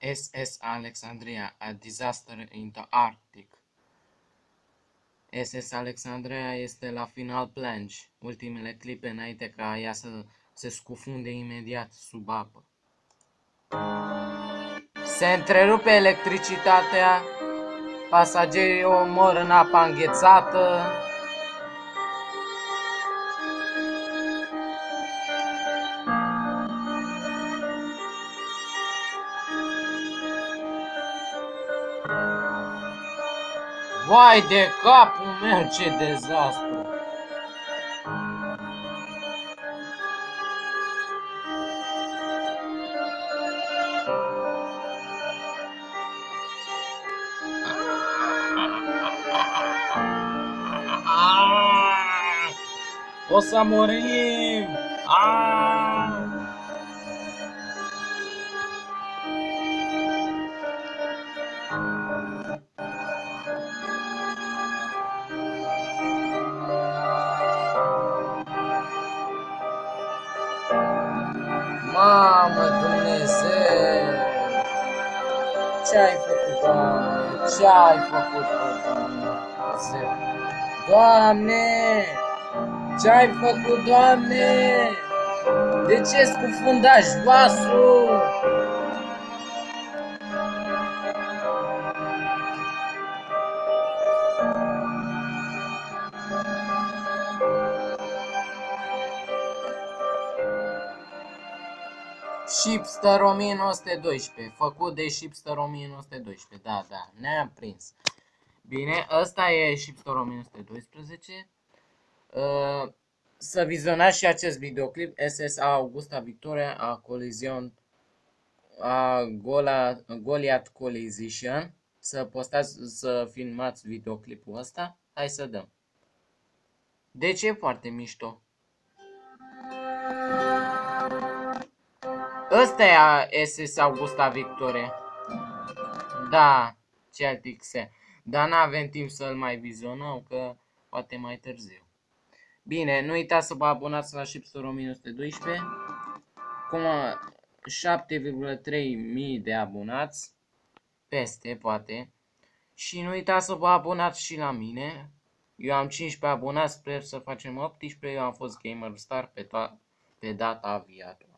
SS Alexandria, a disaster in the Arctic. SS Alexandria este la final plunge, ultimele clipe înainte ca ea să se scufunde imediat sub apă. Se întrerupe electricitatea, pasagerii o mor în apa înghețată, Vai de capul meu, ce dezastru! O să murim! Aaaa! Mamă, Dumnezeu! Ce-ai făcut, Doamne? Ce-ai făcut, Dumnezeu? Doamne! Ce-ai făcut, Doamne? De ce scufundași vasul? Shipster 1912, făcut de Shipster 1912, da, da, ne-am prins. Bine, ăsta e Shipster 1912. Uh, să vizionați și acest videoclip SSA Augusta Victoria a Collision a Gola, Goliath Collision. Să postați, să filmați videoclipul ăsta. Hai să dăm. Deci e foarte mișto. Ăsta e SS Augusta Victoria. Da, Celtic Dar n-avem timp să-l mai vizionăm, că poate mai târziu. Bine, nu uitați să vă abonați la Shipstore 1912. Cum 7,3 mii de abonați. Peste, poate. Și nu uitați să vă abonați și la mine. Eu am 15 abonați, sper să facem 18. Eu am fost Gamer Star pe, pe data aviator.